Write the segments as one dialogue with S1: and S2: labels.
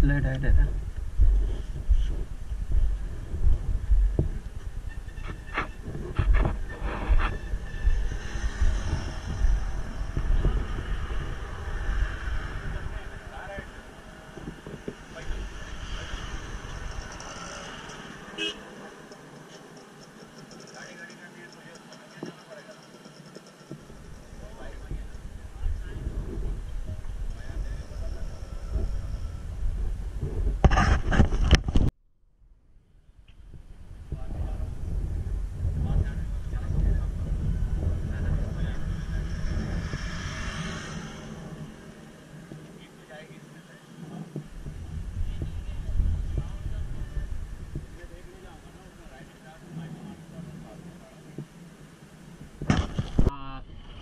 S1: dah dah dah dah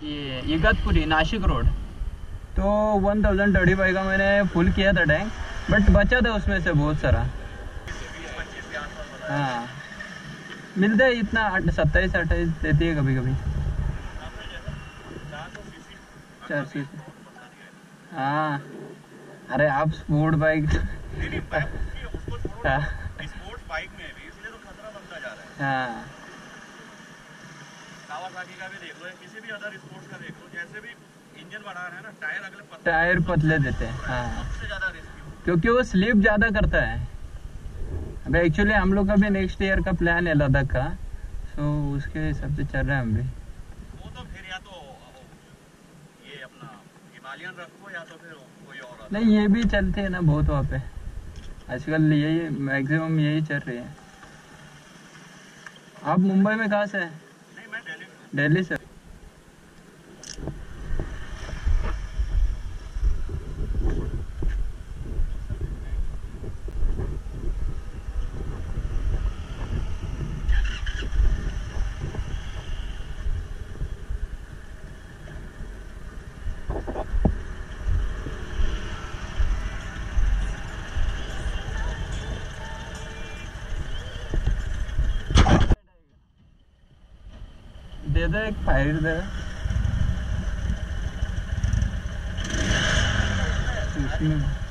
S1: ये Igatpuri Nashik road. तो one thousand thirty five का मैंने फुल किया था टैंक बट बचा था उसमें से बहुत सारा। हाँ। मिलता है इतना सत्ताईस अट्ठाईस देती है कभी कभी चार सी हाँ। अरे आप स्पोर्ट बाइक हाँ
S2: स्पोर्ट्स बाइक में भी इसलिए तो खतरा बनता जा रहा है
S1: हाँ
S2: कावासाकी का भी देख लो किसी भी अदर स्पोर्ट्स का देख लो जैसे भी इंजन बढ़ा रहे हैं ना टायर अगले पत्ते
S1: टायर पतले देते हैं हाँ।
S2: सबसे ज़्यादा रिस्की
S1: क्योंकि वो स्लिप ज़्यादा करता है। अबे एक्चुअली हम लोग का भी नेक्स्ट ईयर का प्लान है लद्दाख का सो उसके हिसाब से चल रहे हैं हम भी।
S2: वो तो फिर या तो ये अपना हिमालयन रखो या तो फिर कोई और
S1: नहीं ये भी चलते हैं ना बहुत वहाँ पे। आजकल यही मैक्सिमम यही चल रही है। आप मुंबई में कहाँ से हैं?
S2: नहीं मैं
S1: दे एक फायर दे। इसमें